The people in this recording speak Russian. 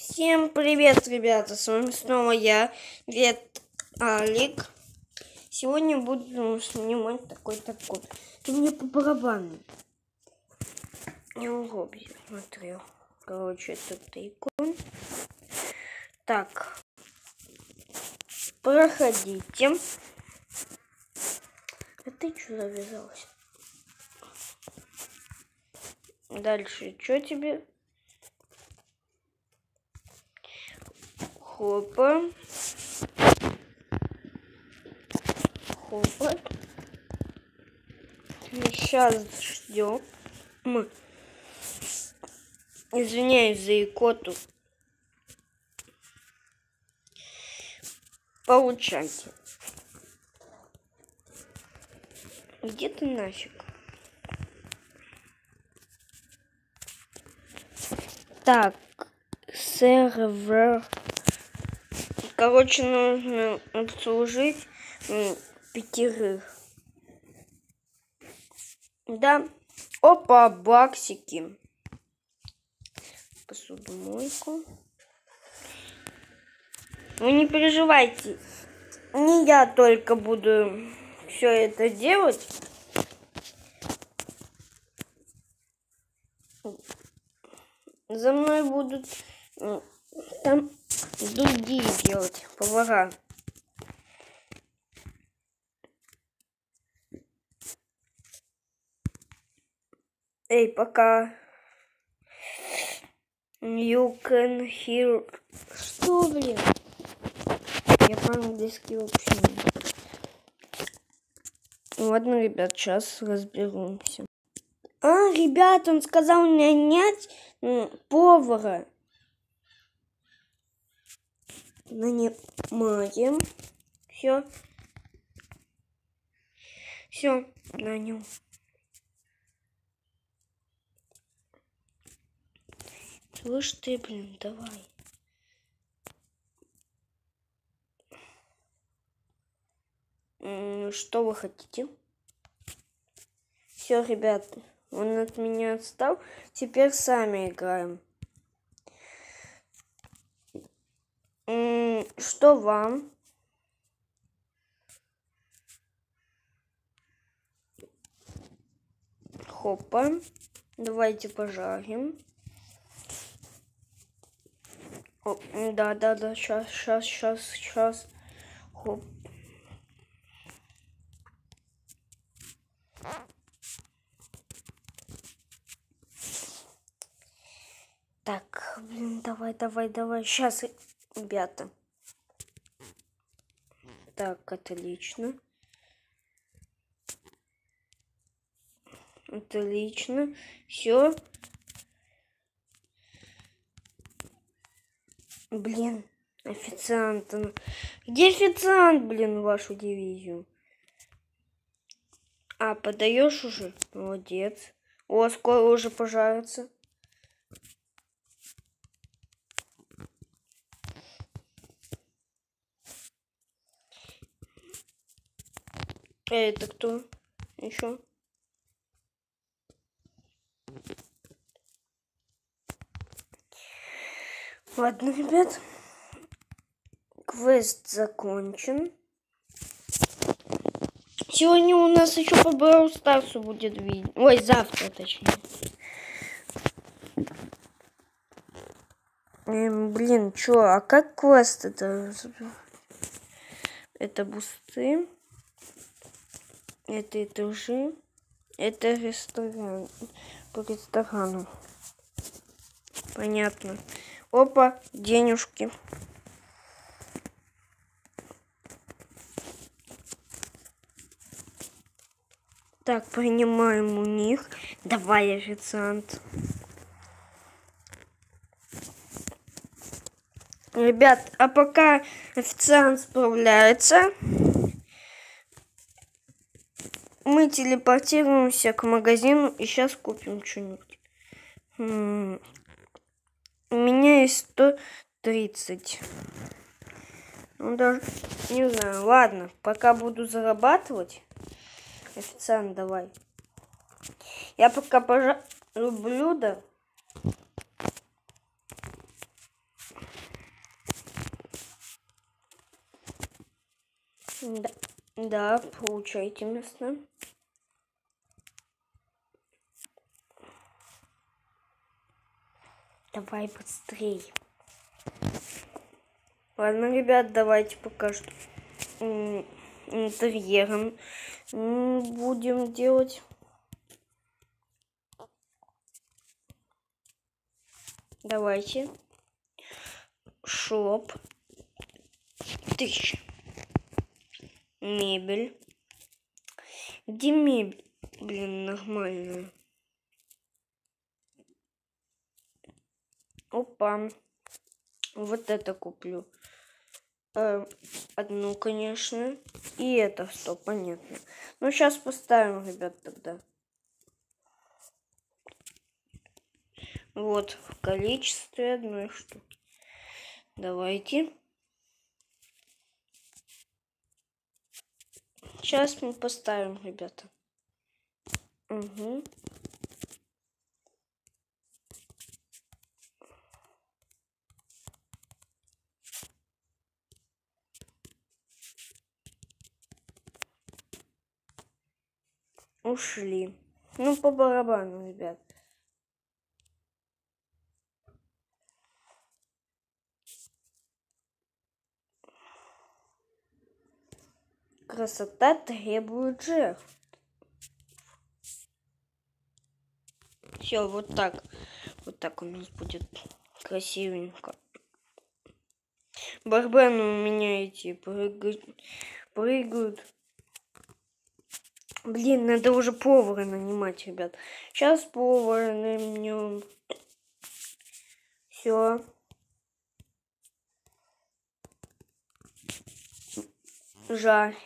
Всем привет, ребята! С вами снова я, Вет Алик. Сегодня буду снимать такой такой. Ты мне по барабану. Не могу смотрю. Короче, это тайкон. Так. Проходите. А ты что завязалась? Дальше, что тебе? Хопа. Хопа. Сейчас ждем. Извиняюсь за икоту. Получайте. Где ты нафиг? Так, сервер. Короче, нужно обслужить пятерых. Да. Опа, баксики. Посудомойку. Вы не переживайте. Не я только буду все это делать. За мной будут там другие делать повара. Эй, пока. You can hear... Что, блин? Я по-английски вообще не... Ладно, ребят, сейчас разберемся. А, ребят, он сказал нанять повара. Нанимаем. Все. Все, нанял. Слышь ты, блин, давай. Что вы хотите? Все, ребят, он от меня отстал. Теперь сами играем. Что вам? Хопа. Давайте пожарим. О, да, да, да, сейчас, сейчас, сейчас, сейчас. Хоп. Так, блин, давай, давай, давай. Сейчас, ребята. Так, отлично. Отлично. Все. Блин, официант. Где официант, блин, вашу дивизию? А, подаешь уже? Молодец. О, скоро уже пожарится. Это кто? Еще? Ладно, ребят. Квест закончен. Сегодня у нас еще по Brawl Старсу будет видео. Ой, завтра точнее. Эм, блин, чё, а как квест это? Это бусты. Это этажи. Это ресторан. По ресторану. Понятно. Опа, денежки. Так, принимаем у них. Давай, официант. Ребят, а пока официант справляется, мы телепортируемся к магазину и сейчас купим что-нибудь. У меня есть 130. Ну, даже не знаю. Ладно, пока буду зарабатывать. Официант, давай. Я пока пожарю ну, блюдо. Да, да, получайте мясо. Давай быстрей. Ладно, ребят, давайте пока что интерьером будем делать. Давайте. Шоп. Тысяч. Мебель. Где мебель? Блин, нормальная. Опа. Вот это куплю. Э, одну, конечно. И это что, понятно. Ну, сейчас поставим, ребят, тогда. Вот, в количестве одной штуки. Давайте. Сейчас мы поставим, ребята. Угу. Ушли. Ну, по барабану, ребят. Красота требует жертв. Все, вот так. Вот так у нас будет красивенько. Барбены у меня эти прыгают. прыгают. Блин, надо уже повара нанимать, ребят. Сейчас повара наймем. Все. Жаль.